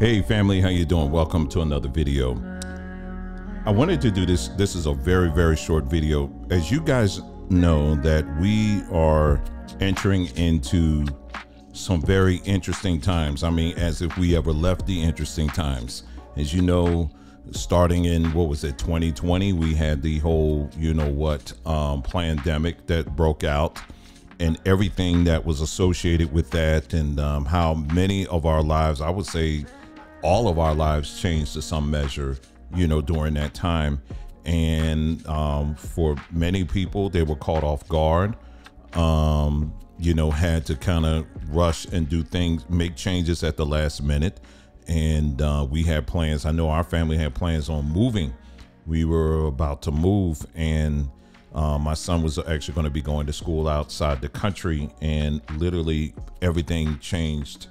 Hey family, how you doing? Welcome to another video. I wanted to do this. This is a very, very short video. As you guys know that we are entering into some very interesting times. I mean, as if we ever left the interesting times. As you know, starting in what was it 2020 we had the whole you know what um pandemic that broke out and everything that was associated with that and um, how many of our lives i would say all of our lives changed to some measure you know during that time and um, for many people they were caught off guard um, you know had to kind of rush and do things make changes at the last minute and uh, we had plans. I know our family had plans on moving. We were about to move, and uh, my son was actually going to be going to school outside the country, and literally everything changed,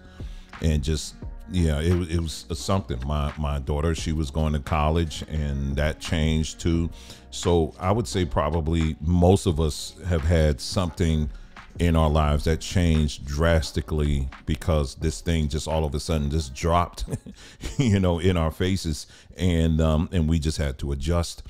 and just yeah, it, it was something. My my daughter, she was going to college, and that changed too. So I would say probably most of us have had something in our lives that changed drastically because this thing just all of a sudden just dropped you know in our faces and um and we just had to adjust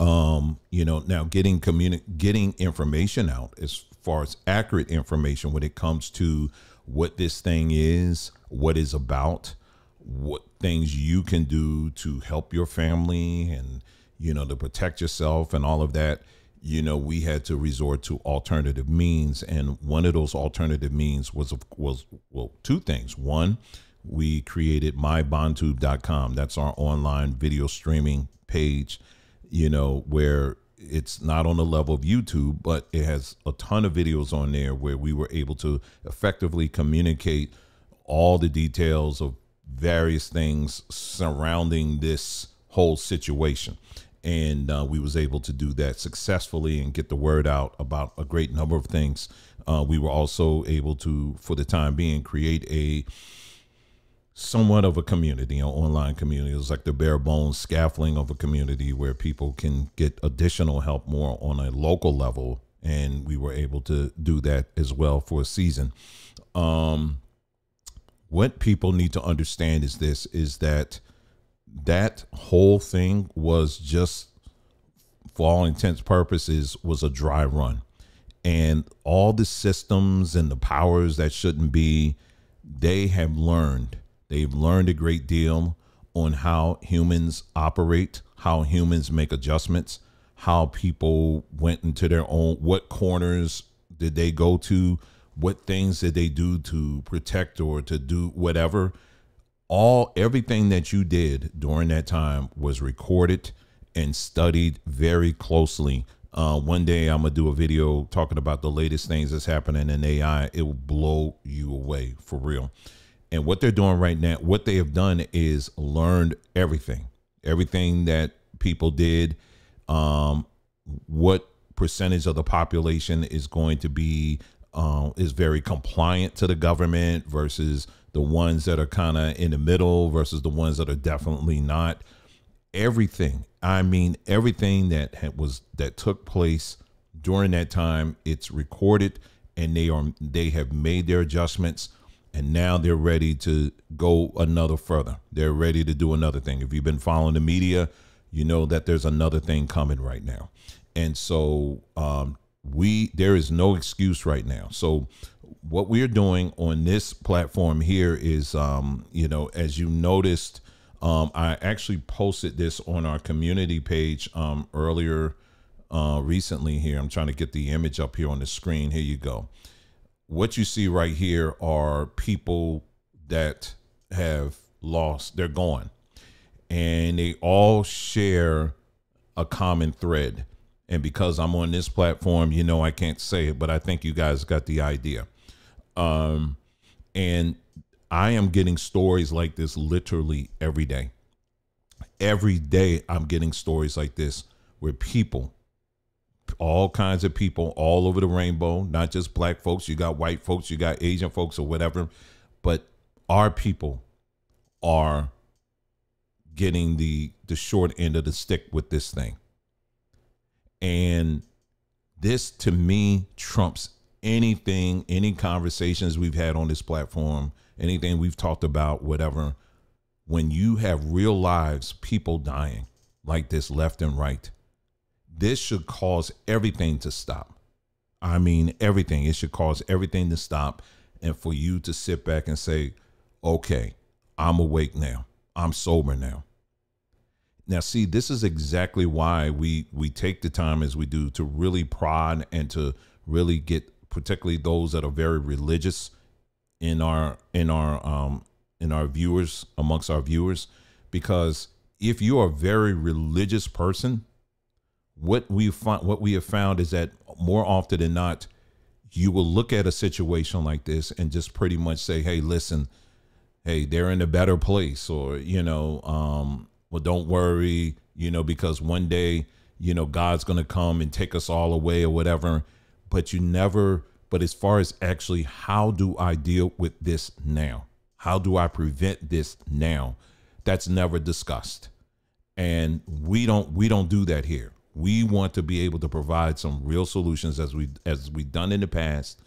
um you know now getting communi- getting information out as far as accurate information when it comes to what this thing is what is about what things you can do to help your family and you know to protect yourself and all of that you know, we had to resort to alternative means, and one of those alternative means was was well, two things. One, we created mybondtube.com. That's our online video streaming page. You know, where it's not on the level of YouTube, but it has a ton of videos on there where we were able to effectively communicate all the details of various things surrounding this whole situation and uh, we was able to do that successfully and get the word out about a great number of things. Uh, we were also able to, for the time being, create a somewhat of a community, an online community. It was like the bare bones scaffolding of a community where people can get additional help more on a local level, and we were able to do that as well for a season. Um, what people need to understand is this: is that that whole thing was just for all intents purposes was a dry run and all the systems and the powers that shouldn't be they have learned they've learned a great deal on how humans operate how humans make adjustments how people went into their own what corners did they go to what things did they do to protect or to do whatever all everything that you did during that time was recorded and studied very closely. Uh, one day I'm gonna do a video talking about the latest things that's happening in AI. It will blow you away for real. And what they're doing right now, what they have done is learned everything, everything that people did, um, what percentage of the population is going to be uh, is very compliant to the government versus the ones that are kind of in the middle versus the ones that are definitely not. Everything, I mean, everything that was that took place during that time, it's recorded, and they are they have made their adjustments, and now they're ready to go another further. They're ready to do another thing. If you've been following the media, you know that there's another thing coming right now, and so um, we there is no excuse right now. So what we're doing on this platform here is, um, you know, as you noticed, um, I actually posted this on our community page um, earlier uh, recently here. I'm trying to get the image up here on the screen. Here you go. What you see right here are people that have lost, they're gone. And they all share a common thread. And because I'm on this platform, you know, I can't say it, but I think you guys got the idea. Um, and I am getting stories like this literally every day. Every day, I'm getting stories like this where people, all kinds of people all over the rainbow, not just black folks, you got white folks, you got Asian folks, or whatever, but our people are getting the the short end of the stick with this thing. And this to me trumps anything, any conversations we've had on this platform anything we've talked about, whatever, when you have real lives, people dying like this left and right, this should cause everything to stop. I mean, everything. It should cause everything to stop and for you to sit back and say, okay, I'm awake now. I'm sober now. Now, see, this is exactly why we we take the time as we do to really prod and to really get, particularly those that are very religious in our in our um in our viewers amongst our viewers, because if you're a very religious person, what we find what we have found is that more often than not, you will look at a situation like this and just pretty much say, "Hey, listen, hey, they're in a better place," or you know, um, well, don't worry, you know, because one day, you know, God's gonna come and take us all away or whatever. But you never. But as far as actually, how do I deal with this now? How do I prevent this now? That's never discussed, and we don't we don't do that here we want to be able to provide some real solutions as we as we've done in the past.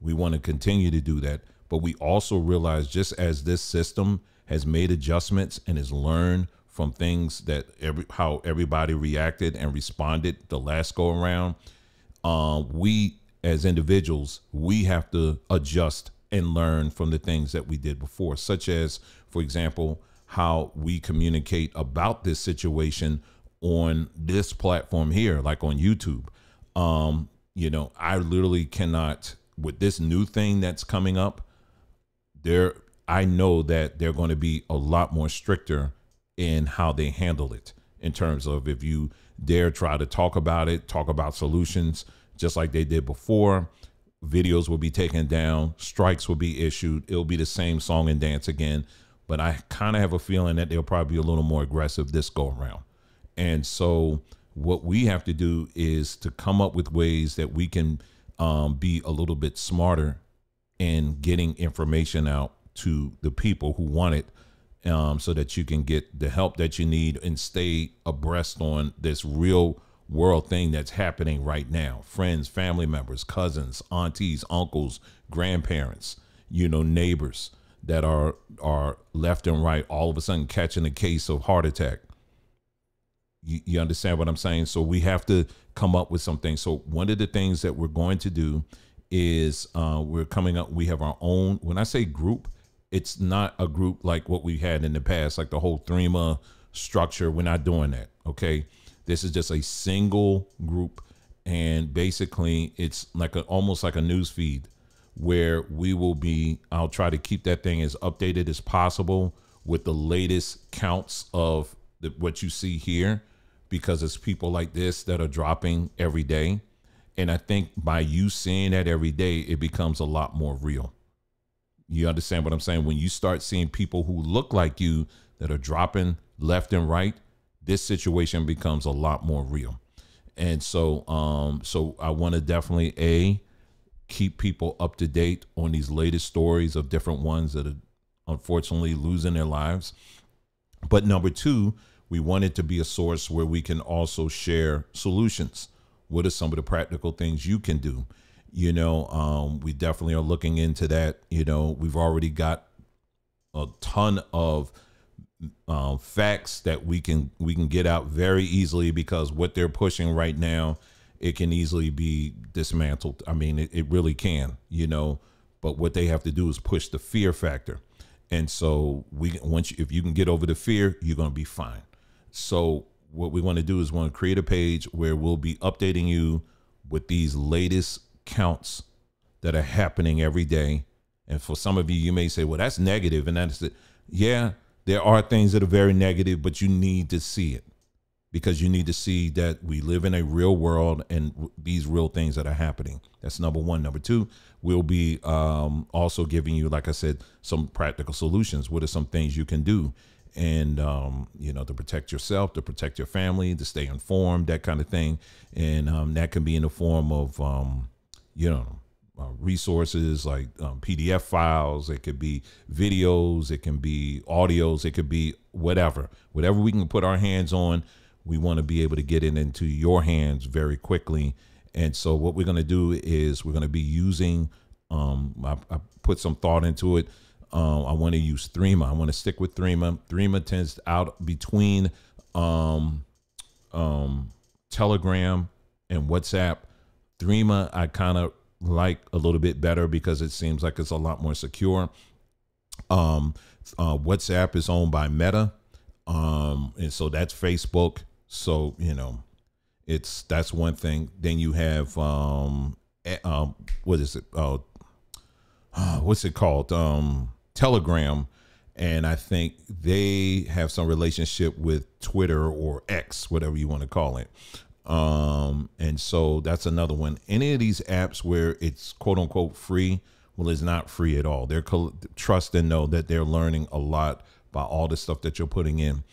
We want to continue to do that, but we also realize just as this system has made adjustments and has learned from things that every how everybody reacted and responded the last go around, uh, we as individuals we have to adjust and learn from the things that we did before, such as, for example, how we communicate about this situation on this platform here, like on YouTube. Um, you know, I literally cannot with this new thing that's coming up. There, I know that they're going to be a lot more stricter in how they handle it in terms of if you dare try to talk about it, talk about solutions, just like they did before. Videos will be taken down, strikes will be issued. It'll be the same song and dance again. But I kind of have a feeling that they'll probably be a little more aggressive this go around. And so what we have to do is to come up with ways that we can um, be a little bit smarter in getting information out to the people who want it um, so that you can get the help that you need and stay abreast on this real world thing that's happening right now. Friends family members cousins aunties uncles grandparents you know neighbors that are are left and right all of a sudden catching a case of heart attack you, you understand what I'm saying? So we have to come up with something. So one of the things that we're going to do is uh, we're coming up. We have our own. When I say group, it's not a group like what we had in the past, like the whole Threema structure. We're not doing that. Okay, this is just a single group, and basically it's like a almost like a news feed where we will be. I'll try to keep that thing as updated as possible with the latest counts of the, what you see here because it's people like this that are dropping every day. And I think by you seeing that every day, it becomes a lot more real. You understand what I'm saying? When you start seeing people who look like you that are dropping left and right, this situation becomes a lot more real. And so um so I want to definitely a keep people up to date on these latest stories of different ones that are unfortunately losing their lives. But number 2, we want it to be a source where we can also share solutions. What are some of the practical things you can do? You know, um, we definitely are looking into that. You know, we've already got a ton of uh, facts that we can we can get out very easily because what they're pushing right now, it can easily be dismantled. I mean, it, it really can. You know, but what they have to do is push the fear factor. And so we once you, if you can get over the fear, you're going to be fine. So what we want to do is want to create a page where we'll be updating you with these latest counts that are happening every day. And for some of you, you may say, well, that's negative. And that's it. Yeah, there are things that are very negative, but you need to see it because you need to see that we live in a real world and these real things that are happening. That's number one. Number two, we'll be um, also giving you, like I said, some practical solutions. What are some things you can do? And um, you know to protect yourself, to protect your family, to stay informed, that kind of thing, and um, that can be in the form of um, you know uh, resources like um, PDF files. It could be videos. It can be audios. It could be whatever, whatever we can put our hands on. We want to be able to get it into your hands very quickly. And so what we're going to do is we're going to be using. Um, I, I put some thought into it Um, I want to use Threema. I want to stick with Threema. Threema tends out between um, um, Telegram and WhatsApp. Threema, I kind of like a little bit better because it seems like it's a lot more secure. Um, uh, WhatsApp is owned by Meta, um, and so that's Facebook. So you know, it's that's one thing. Then you have um, um what is it? Uh, what's it called? Um, Telegram, and I think they have some relationship with Twitter or X, whatever you want to call it. Um, and so that's another one. Any of these apps where it's quote unquote free, well, it's not free at all. They're trust and know that they're learning a lot by all the stuff that you're putting in.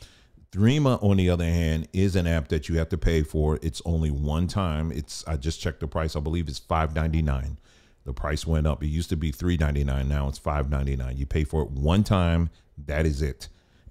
Threema, on the other hand, is an app that you have to pay for. It's only one time. It's I just checked the price. I believe it's five ninety nine. The price went up. It used to be three ninety nine. Now it's five ninety nine. You pay for it one time. That is it,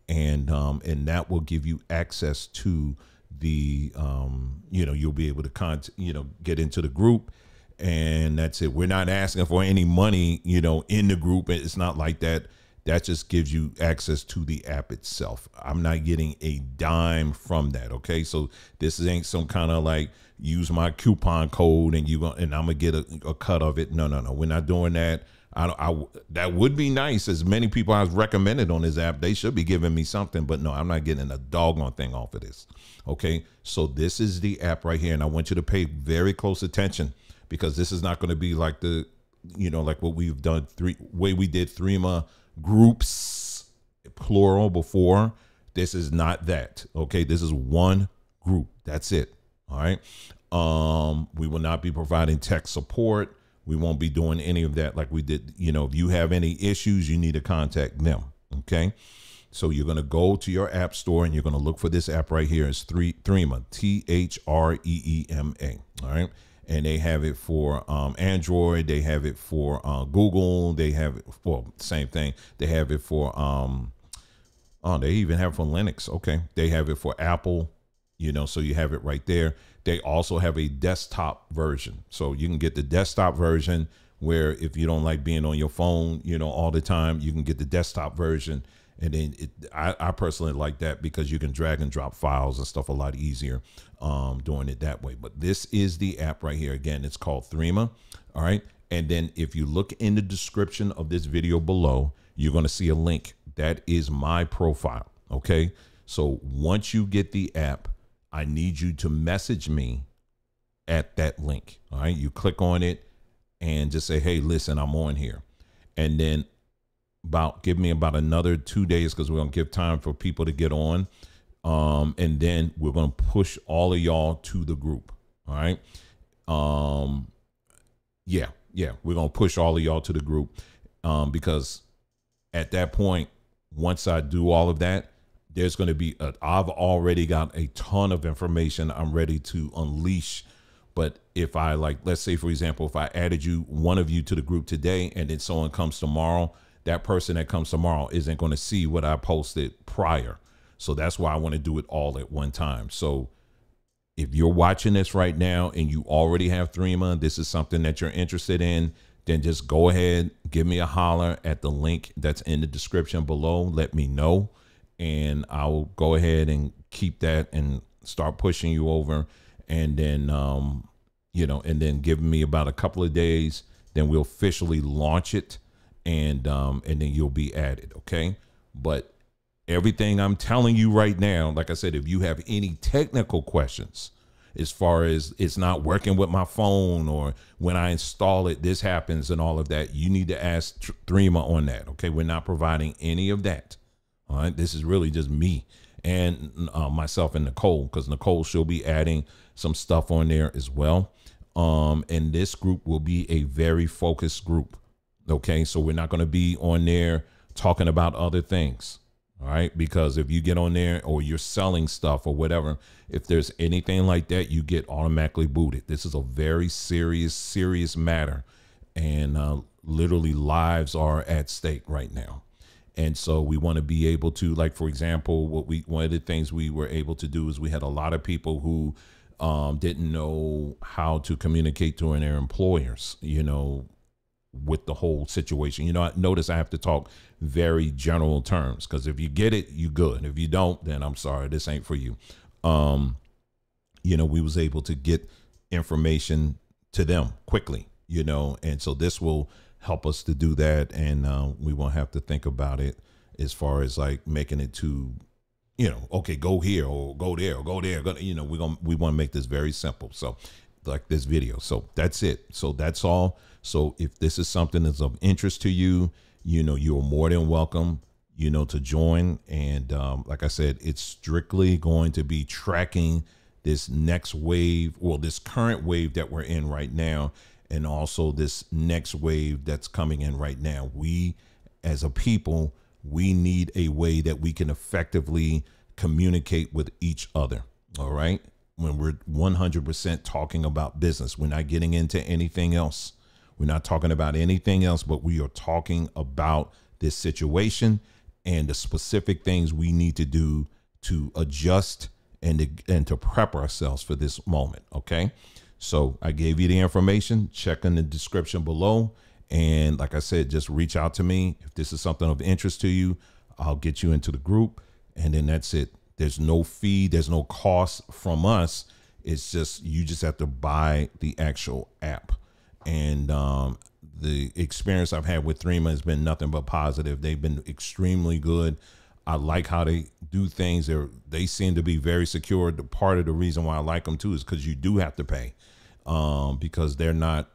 and um, and that will give you access to the um, you know you'll be able to con you know get into the group and that's it we're not asking for any money you know in the group it's not like that that just gives you access to the app itself i'm not getting a dime from that okay so this ain't some kind of like use my coupon code and you go and i'm gonna get a, a cut of it no no no we're not doing that I, I that would be nice. As many people I've recommended on this app, they should be giving me something. But no, I'm not getting a doggone thing off of this. Okay, so this is the app right here, and I want you to pay very close attention because this is not going to be like the, you know, like what we've done three way we did Threema groups plural before. This is not that. Okay, this is one group. That's it. All right. Um, we will not be providing tech support we won't be doing any of that like we did. You know, if you have any issues, you need to contact them. Okay. So you're going to go to your app store and you're going to look for this app right here. It's three Threema, T H R E E M A. All right. And they have it for um, Android. They have it for uh, Google. They have it for same thing. They have it for um, oh, they even have it for Linux. Okay. They have it for Apple. You know, so you have it right there. They also have a desktop version. So you can get the desktop version where if you don't like being on your phone, you know, all the time, you can get the desktop version. And then it, I, I personally like that because you can drag and drop files and stuff a lot easier um, doing it that way. But this is the app right here. Again, it's called Threema. All right. And then if you look in the description of this video below, you're going to see a link. That is my profile. Okay. So once you get the app, I need you to message me at that link. All right. You click on it and just say, hey, listen, I'm on here. And then about give me about another two days because we're gonna give time for people to get on. Um, and then we're gonna push all of y'all to the group. All right. Um, yeah, yeah, we're gonna push all of y'all to the group. Um, because at that point, once I do all of that, there's going to be i have already got a ton of information i'm ready to unleash but if i like let's say for example if i added you one of you to the group today and then someone comes tomorrow that person that comes tomorrow isn't going to see what i posted prior. So that's why i want to do it all at one time. So if you're watching this right now and you already have Threema, this is something that you're interested in, then just go ahead, give me a holler at the link that's in the description below. Let me know and I'll go ahead and keep that and start pushing you over. And then um you know and then give me about a couple of days then we'll officially launch it and um and then you'll be added okay but everything I'm telling you right now like I said if you have any technical questions as far as it's not working with my phone or when I install it this happens and all of that you need to ask Threema on that okay we're not providing any of that all right, this is really just me and uh, myself and Nicole because Nicole she'll be adding some stuff on there as well. Um, and this group will be a very focused group. Okay, so we're not going to be on there talking about other things. All right, because if you get on there or you're selling stuff or whatever, if there's anything like that, you get automatically booted. This is a very serious, serious matter, and uh, literally lives are at stake right now and so we want to be able to like for example what we one of the things we were able to do is we had a lot of people who um, didn't know how to communicate to their employers you know with the whole situation. You know, notice I have to talk very general terms because if you get it, you good. If you don't, then I'm sorry, this ain't for you. Um, you know, we was able to get information to them quickly, you know, and so this will help us to do that, and uh, we won't have to think about it as far as like making it too you know, okay, go here or go there or go there. Go, you know, we're gonna we want to make this very simple. So like this video. So that's it. So that's all. So if this is something that's of interest to you, you know, you're more than welcome, you know, to join. And um, like I said, it's strictly going to be tracking this next wave, well, this current wave that we're in right now, and also this next wave that's coming in right now. We, as a people, we need a way that we can effectively communicate with each other. All right when we're 100% talking about business. We're not getting into anything else. We're not talking about anything else, but we are talking about this situation and the specific things we need to do to adjust and to, and to prep ourselves for this moment. Okay. So I gave you the information. Check in the description below. And like I said, just reach out to me. If this is something of interest to you, I'll get you into the group. And then that's it. There's no fee, there's no cost from us. It's just you just have to buy the actual app. And um, the experience I've had with Threema has been nothing but positive. They've been extremely good. I like how they do things. They they seem to be very secure. The part of the reason why I like them too is because you do have to pay, um, because they're not,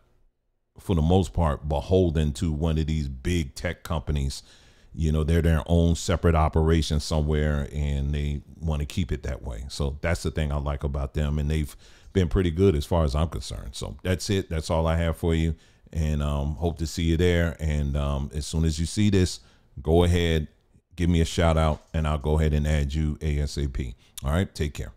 for the most part, beholden to one of these big tech companies you know they're their own separate operation somewhere and they want to keep it that way. So that's the thing i like about them and they've been pretty good as far as i'm concerned. So that's it. That's all i have for you and um, hope to see you there and um, as soon as you see this go ahead give me a shout out and i'll go ahead and add you asap all right? Take care